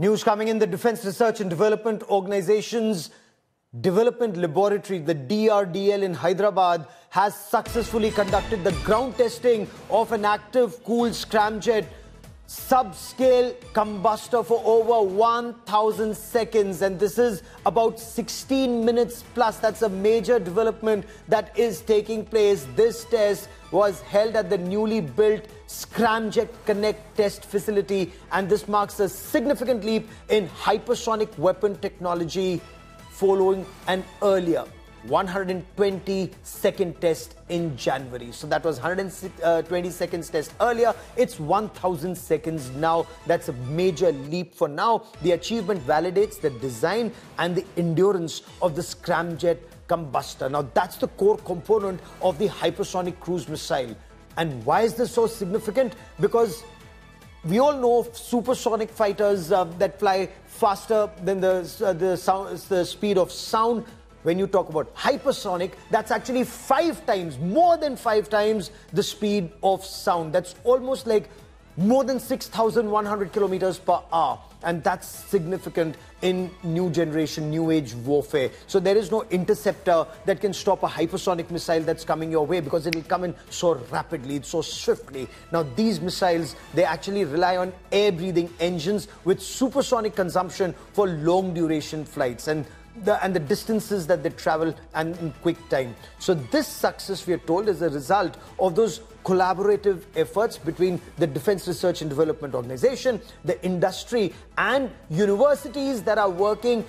News coming in the Defense Research and Development Organization's Development Laboratory, the DRDL in Hyderabad, has successfully conducted the ground testing of an active cooled scramjet subscale combustor for over 1000 seconds and this is about 16 minutes plus. That's a major development that is taking place. This test was held at the newly built scramjet connect test facility and this marks a significant leap in hypersonic weapon technology following an earlier 120 second test in January. So that was 120 uh, seconds test earlier. It's 1000 seconds now. That's a major leap for now. The achievement validates the design and the endurance of the scramjet combustor. Now that's the core component of the hypersonic cruise missile. And why is this so significant? Because we all know supersonic fighters uh, that fly faster than the, uh, the, sound, the speed of sound when you talk about hypersonic, that's actually five times, more than five times the speed of sound. That's almost like more than 6,100 kilometers per hour. And that's significant in new generation, new age warfare. So there is no interceptor that can stop a hypersonic missile that's coming your way because it will come in so rapidly, so swiftly. Now, these missiles, they actually rely on air breathing engines with supersonic combustion for long duration flights. And the, and the distances that they travel and in quick time. So this success, we are told, is a result of those collaborative efforts between the Defense Research and Development Organization, the industry, and universities that are working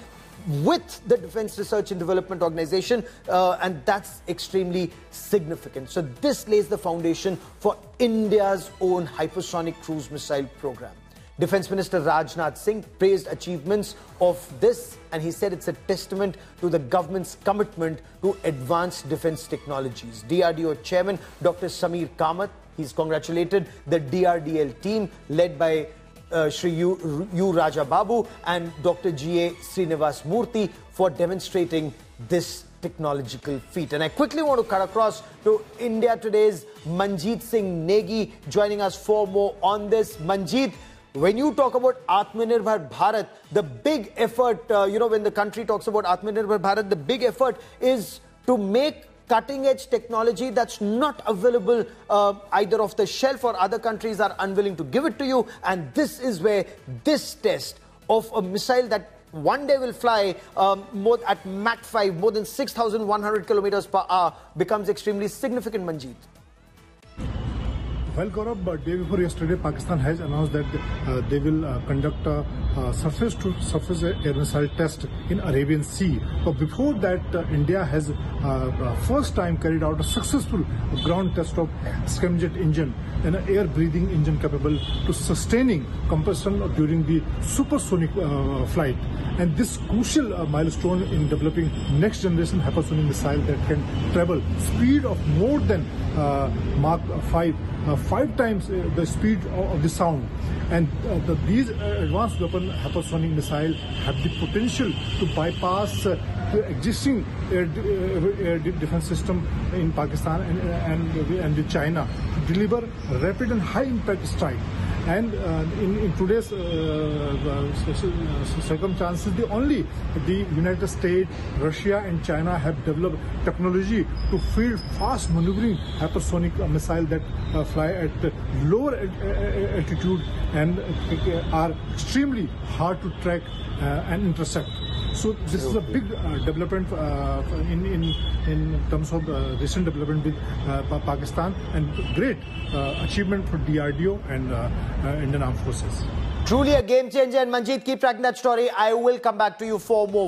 with the Defense Research and Development Organization, uh, and that's extremely significant. So this lays the foundation for India's own hypersonic cruise missile program. Defense Minister Rajnath Singh praised achievements of this and he said it's a testament to the government's commitment to advanced defense technologies. DRDO Chairman Dr. Samir Kamath, he's congratulated the DRDL team led by uh, Shri U, U Raja Babu and Dr. G.A. Srinivas Murthy for demonstrating this technological feat. And I quickly want to cut across to India Today's Manjeet Singh Negi joining us for more on this. Manjeet, when you talk about Atmanirbhar Bharat, the big effort, uh, you know, when the country talks about Atmanirbhar Bharat, the big effort is to make cutting edge technology that's not available uh, either off the shelf or other countries are unwilling to give it to you. And this is where this test of a missile that one day will fly um, more at Mach 5, more than 6,100 kilometers per hour, becomes extremely significant, Manjeet. Well, Gaurav, day before yesterday, Pakistan has announced that uh, they will uh, conduct a surface-to-surface air missile test in Arabian Sea. But before that, uh, India has uh, uh, first time carried out a successful ground test of scramjet engine, and an air-breathing engine capable to sustaining combustion during the supersonic flight. And this crucial milestone in developing next generation hypersonic missile that can travel speed of more than Mach 5 uh, five times uh, the speed of, the sound. And uh, the, these advanced weapon hypersonic missile have the potential to bypass the existing air, air, defense system in Pakistan and, and, and, and China to deliver rapid and high impact strike. And uh, in, in, today's uh, uh, circumstances, the only the United States, Russia, and China have developed technology to field fast maneuvering hypersonic missile that fly at lower altitude and are extremely hard to track and intercept. So this is a big uh, development uh, in, in in terms of uh, recent development with Pakistan and great achievement for DRDO and Indian Armed Forces. Truly a game changer and Manjeet keep tracking that story. I will come back to you for more.